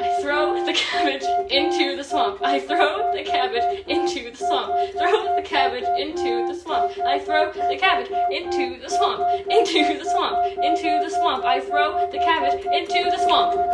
I throw the cabbage into the swamp. I throw the cabbage into the swamp. Throw the cabbage into the swamp. I throw the cabbage into the swamp. Into the swamp. Into the swamp. I throw the cabbage into the swamp.